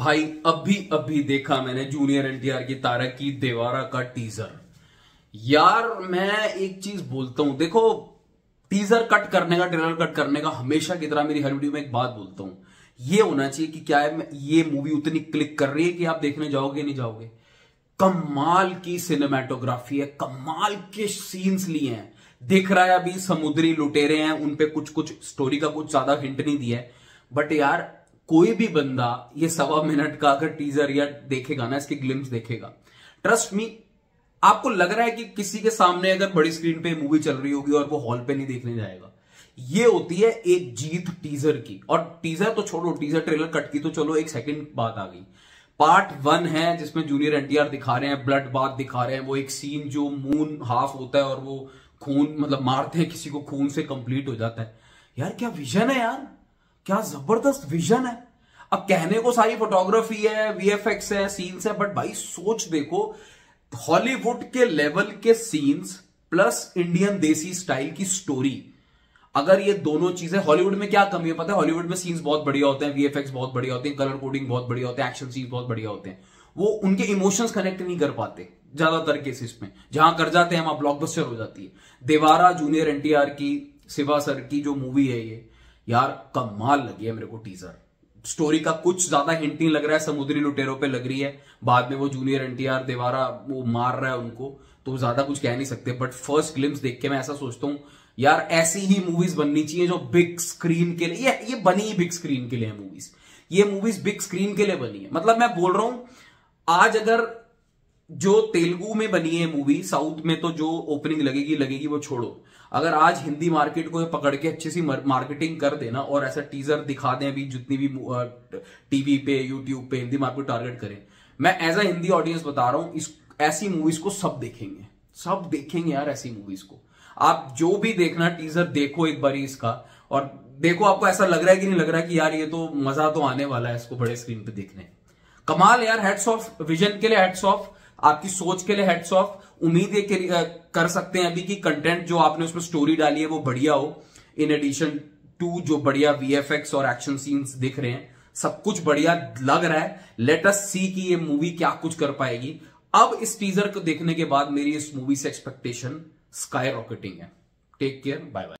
भाई, अभी अभी देखा मैंने जूनियर एनटीआर की तारक की देवारा का टीजर यार, मैं एक चीज़ बोलता हूँ। देखो टीजर कट करने का ट्रेलर कट करने का हमेशा की तरह मेरी हर वीडियो में एक बात बोलता हूँ। ये होना चाहिए कि क्या है ये मूवी उतनी क्लिक कर रही है कि आप देखने जाओगे, नहीं जाओगे? कमाल की सिनेमाटोग्राफी है, कमाल के सीन्स लिए हैं। दिख रहा है अभी समुद्री लुटेरे हैं, उनपे कुछ कुछ स्टोरी का कुछ ज़्यादा हिंट नहीं दिया है। बट यार कोई भी बंदा ये सवा मिनट का अगर टीजर या देखेगा ना, इसके ग्लिम्स देखेगा। ट्रस्ट मी आपको लग रहा है कि किसी के सामने अगर बड़ी स्क्रीन पे मूवी चल रही होगी और वो हॉल पे नहीं देखने जाएगा। ये होती है एक जीत टीजर की। और टीजर तो छोड़ो टीजर ट्रेलर कट की तो चलो, एक सेकंड बात आ गई। पार्ट वन है, जिसमें जूनियर एनटीआर दिखा रहे हैं ब्लड बात दिखा रहे हैं, वो एक सीन जो मून हाफ़ होता है और वो खून मतलब मारते हैं, किसी को खून से कंप्लीट हो जाता है। यार, क्या विजन है यार? क्या ज़बरदस्त विजन है? अब कहने को सारी फोटोग्राफी है वीएफएक्स है सीन्स है बट भाई सोच देखो हॉलीवुड के लेवल के scenes plus Indian desi style की स्टोरी अगर ये दोनों चीज़ें हॉलीवुड में क्या कमी है? पता है हॉलीवुड में सीन्स बहुत बढ़िया होते हैं वीएफएक्स बहुत बढ़िया होते हैं कलर कोडिंग बहुत बढ़िया होते हैं एक्शन सीन बहुत बढ़िया होते हैं। वो उनके इमोशंस कनेक्ट नहीं कर पाते, ज़्यादातर केसेस में। जहाँ कर जाते हैं, वहाँ ब्लॉकबस्टर हो जाती है। देवारा जूनियर एनटीआर की सिवा सर की जो मूवी है ये यार, कमाल लगी है मेरे को टीजर स्टोरी का कुछ ज़्यादा हिंट नहीं लग रहा है, समुद्री लुटेरों पे लग रही है. बाद में वो जूनियर एनटीआर देवारा, वो मार रहा है उनको तो ज़्यादा कुछ कह नहीं सकते. बट फ़र्स्ट ग्लिम्स देख के मैं ऐसा सोचता हूँ, यार, ऐसी ही मूवीज़ बननी चाहिए जो बिग स्क्रीन के लिए, ये ये बनी ही बिग स्क्रीन के लिए मूवीज़ ये मूवीज़ बिग स्क्रीन के लिए बनी है. मतलब मैं बोल रहा हूँ, आज अगर जो तेलुगु में बनी है मूवी साउथ में तो जो ओपनिंग लगेगी लगेगी वो छोड़ो। अगर आज हिंदी मार्केट को पकड़ के अच्छी सी मार्केटिंग कर देना और ऐसा टीजर दिखा दें अभी जितनी भी टीवी पे यूट्यूब पे हिंदी मार्केट टारगेट करें। मैं एज अ हिंदी ऑडियंस बता रहा हूँ, इस, ऐसी मूवीज़ को सब देखेंगे। सब देखेंगे यार ऐसी मूवीज़ को। आप जो भी देखना टीजर देखो एक बार इसका। और देखो, आपको ऐसा लग रहा है कि नहीं लग रहा है कि यार ये तो मज़ा तो आने वाला है इसको बड़े स्क्रीन पे देखने। कमाल यार हेड्स ऑफ़ विजन के लिए हेड्स ऑफ़ आपकी सोच के लिए हेड्स ऑफ़ उम्मीद ये कर सकते हैं अभी कि कंटेंट जो आपने उसमें स्टोरी डाली है वो बढ़िया हो। इन एडिशन टू जो बढ़िया वीएफएक्स और एक्शन सीन्स दिख रहे हैं, सब कुछ बढ़िया लग रहा है। लेट अस सी कि ये मूवी क्या कुछ कर पाएगी। अब इस टीजर को देखने के बाद मेरी इस मूवी से एक्सपेक्टेशन स्काई रॉकेटिंग है। Take care bye bye